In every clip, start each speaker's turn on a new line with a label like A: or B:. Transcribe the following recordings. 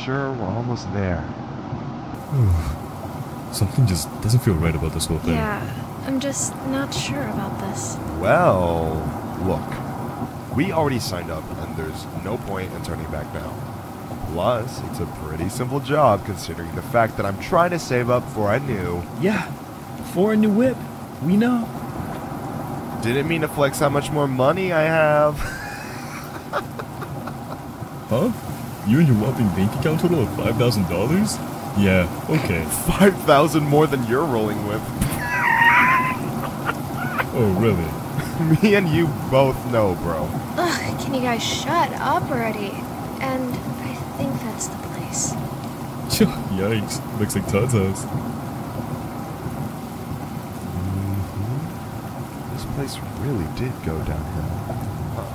A: pretty sure we're almost there. Hmm.
B: Something just doesn't feel right about this whole thing.
C: Yeah, I'm just not sure about this.
A: Well, look. We already signed up, and there's no point in turning back now. Plus, it's a pretty simple job considering the fact that I'm trying to save up for a new.
D: Yeah, for a new whip. We know.
A: Didn't mean to flex how much more money I have.
B: Huh? You and your whopping bank account total of $5,000? Yeah, okay.
A: 5,000 more than you're rolling with.
B: Oh, really?
A: Me and you both know, bro.
C: Ugh, can you guys shut up already? And I think that's the place.
B: Yikes. Looks like Todd's house. Mm-hmm.
A: This place really did go downhill.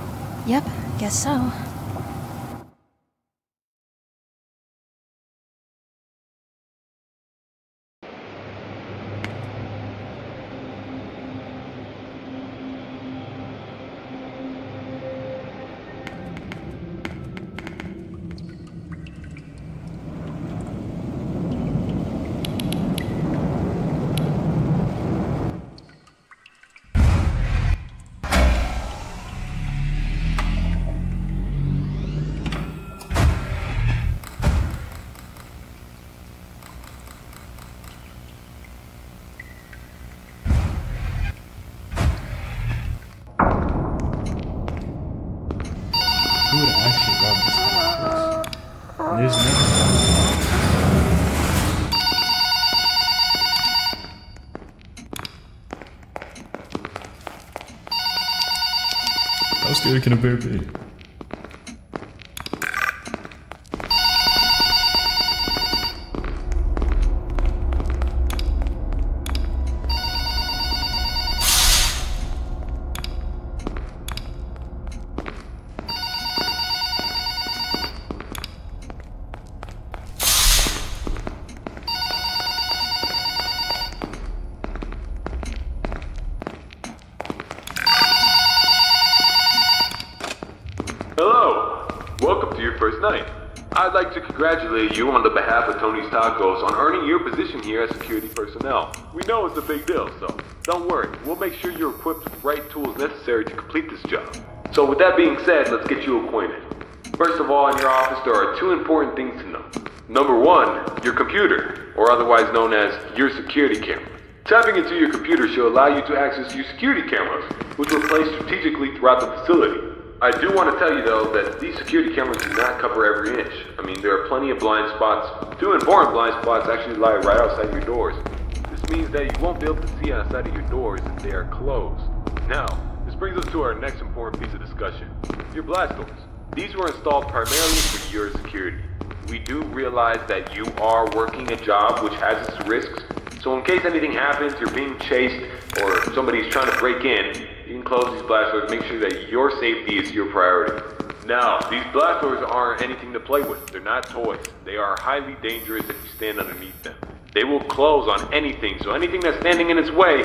C: Yep, guess so.
B: How scary can a bear be?
E: Hello! Welcome to your first night. I'd like to congratulate you on the behalf of Tony's Tacos on earning your position here as security personnel. We know it's a big deal, so don't worry. We'll make sure you're equipped with the right tools necessary to complete this job. So with that being said, let's get you acquainted. First of all, in your office, there are two important things to know. Number one, your computer, or otherwise known as your security camera. Tapping into your computer should allow you to access your security cameras, which were placed strategically throughout the facility. I do want to tell you though that these security cameras do not cover every inch. I mean, there are plenty of blind spots. Two important blind spots actually lie right outside your doors. This means that you won't be able to see outside of your doors if they are closed. Now, this brings us to our next important piece of discussion. Your blast doors. These were installed primarily for your security. We do realize that you are working a job which has its risks, so in case anything happens, you're being chased, or somebody's trying to break in, you can close these blast doors, make sure that your safety is your priority. Now, these blast doors aren't anything to play with. They're not toys. They are highly dangerous if you stand underneath them. They will close on anything, so anything that's standing in its way,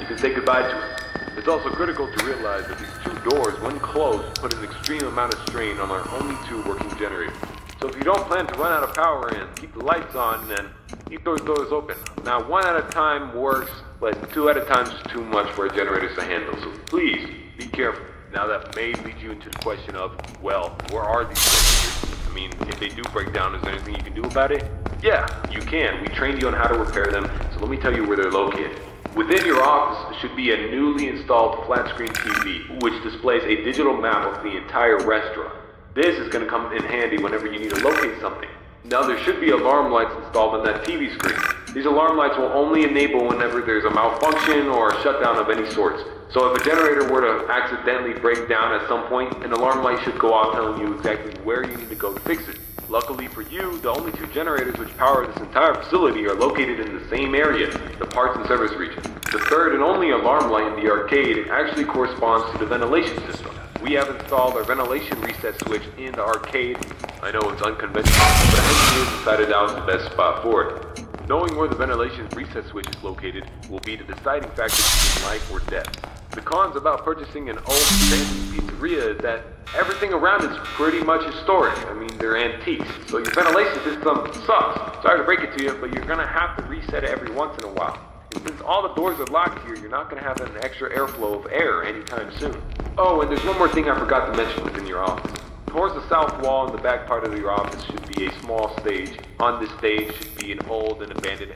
E: you can say goodbye to it. It's also critical to realize that these two doors, when closed, put an extreme amount of strain on our only two working generators. So if you don't plan to run out of power and keep the lights on, then keep those doors open. Now, one at a time works, but two at a time is too much for a generator to handle. So please, be careful. Now that may lead you into the question of, well, where are these generators? I mean, if they do break down, is there anything you can do about it? Yeah, you can. We trained you on how to repair them, so let me tell you where they're located. Within your office should be a newly installed flat screen TV, which displays a digital map of the entire restaurant. This is going to come in handy whenever you need to locate something. Now there should be alarm lights installed on that TV screen. These alarm lights will only enable whenever there's a malfunction or a shutdown of any sorts. So if a generator were to accidentally break down at some point, an alarm light should go off telling you exactly where you need to go to fix it. Luckily for you, the only two generators which power this entire facility are located in the same area, the parts and service region. The third and only alarm light in the arcade actually corresponds to the ventilation system. We have installed our ventilation reset switch in the arcade. I know it's unconventional, but engineers decided that was the best spot for it. Knowing where the ventilation reset switch is located will be the deciding factor between life or death. The cons about purchasing an old, fancy of is that everything around is pretty much historic. I mean, they're antiques, so your ventilation system sucks. Sorry to break it to you, but you're gonna have to reset it every once in a while. And since all the doors are locked here, you're not gonna have an extra airflow of air anytime soon. Oh, and there's one more thing I forgot to mention within your office. Towards the south wall in the back part of your office should be a small stage. On this stage should be an old and abandoned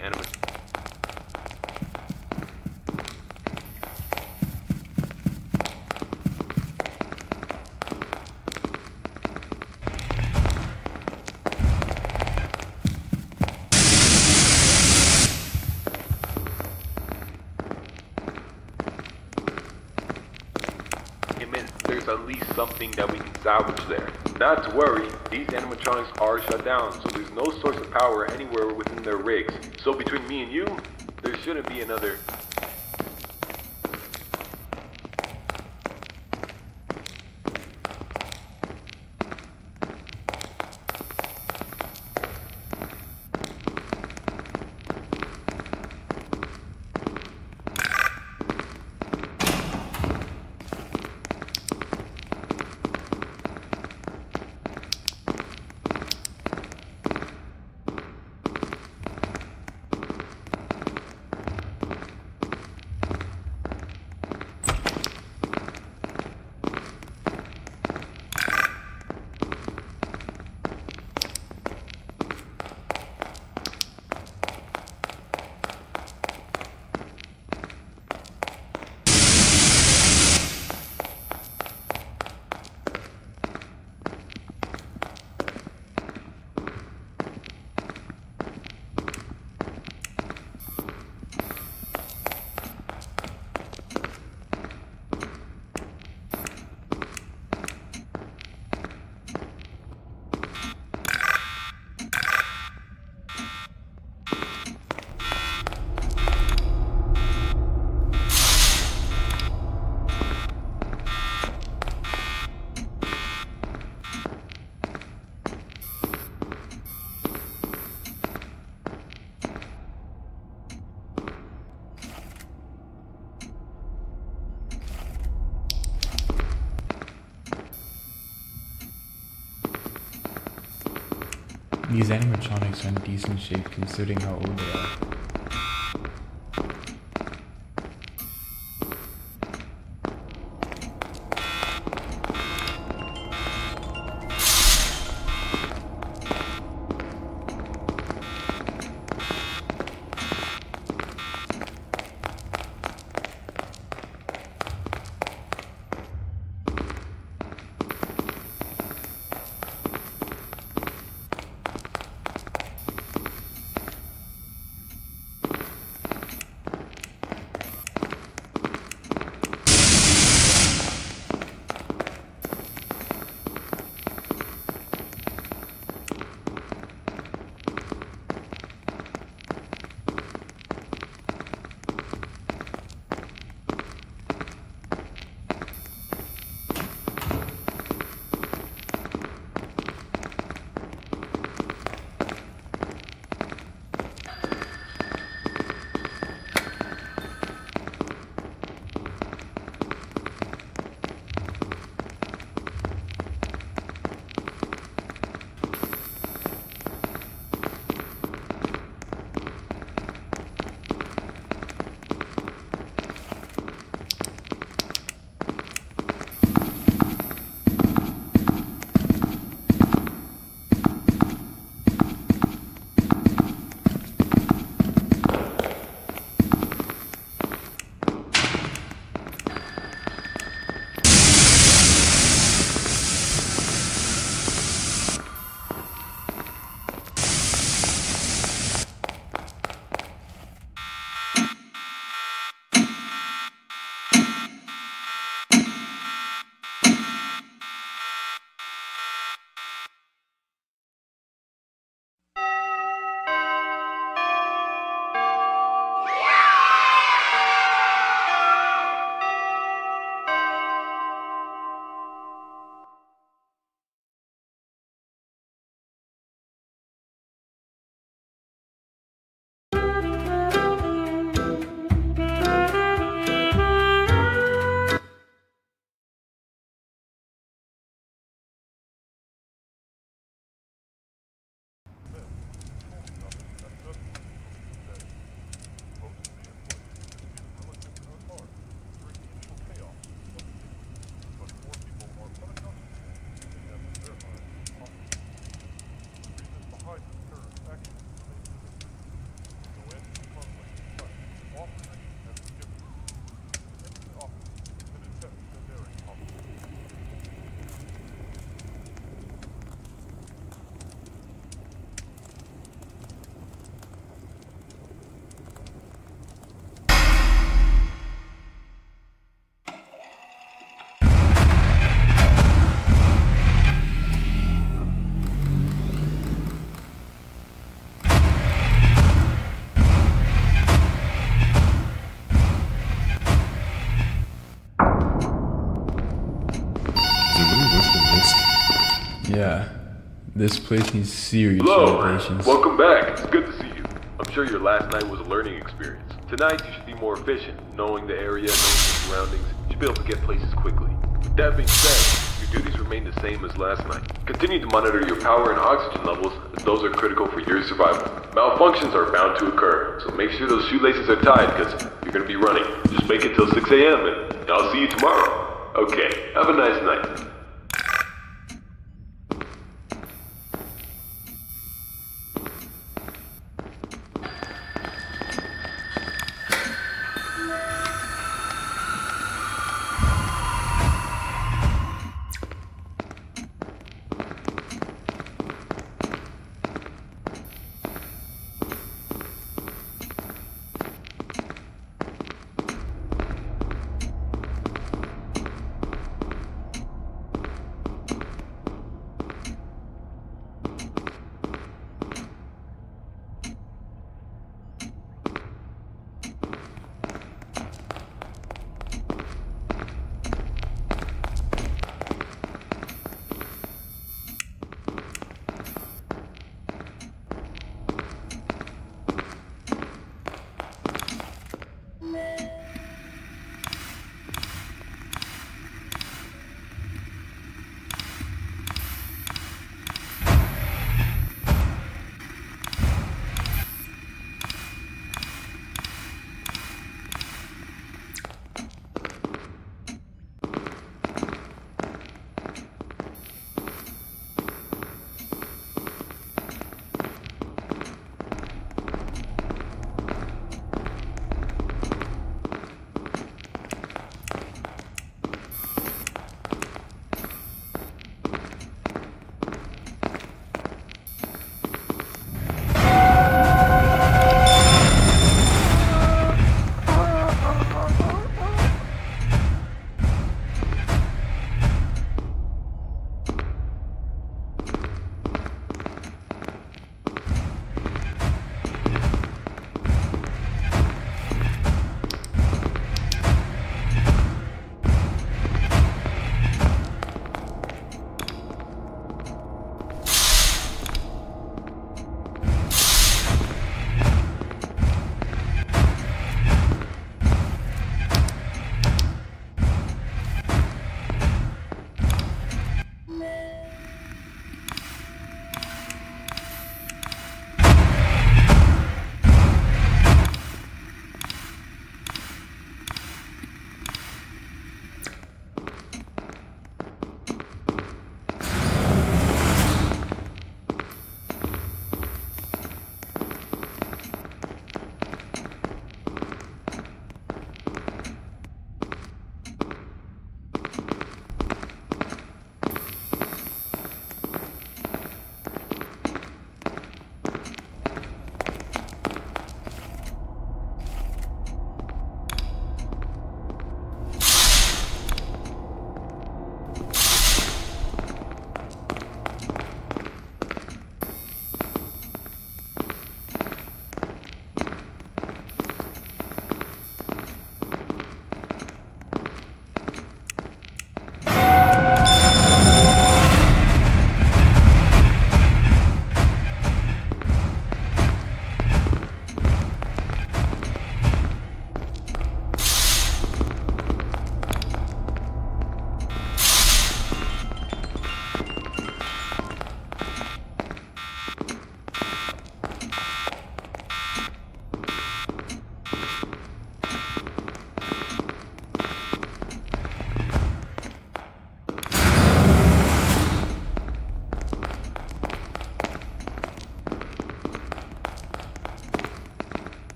E: immense, there's at least something that we can salvage there. Not to worry, these animatronics are shut down, so there's no source of power anywhere within their rigs. So between me and you, there shouldn't be another.
D: These animatronics are in decent shape considering how old they are. This place needs serious
E: Hello,
D: renovations.
E: welcome back. It's good to see you. I'm sure your last night was a learning experience. Tonight you should be more efficient, knowing the area, knowing the surroundings. You should be able to get places quickly. With that being said, your duties remain the same as last night. Continue to monitor your power and oxygen levels, as those are critical for your survival. Malfunctions are bound to occur, so make sure those shoelaces are tied, because you're going to be running. Just make it till 6 a.m., and I'll see you tomorrow. Okay, have a nice night.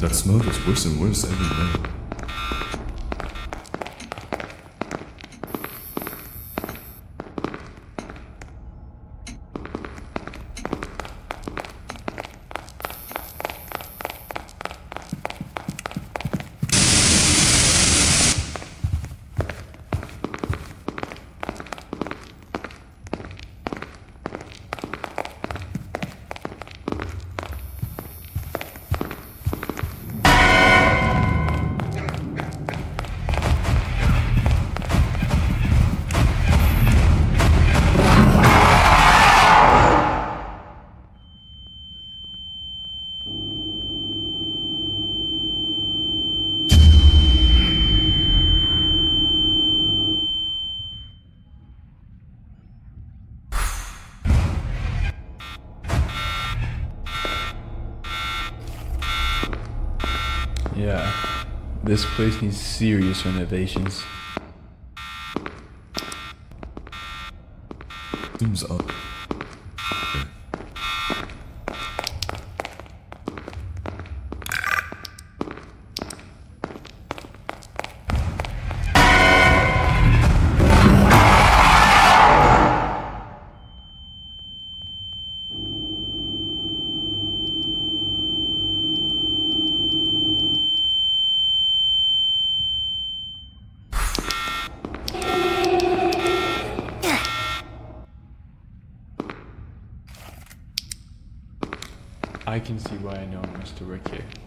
B: That smell is worse and worse every night.
D: This place needs serious renovations.
B: Seems up.
D: I can see why I know to work here.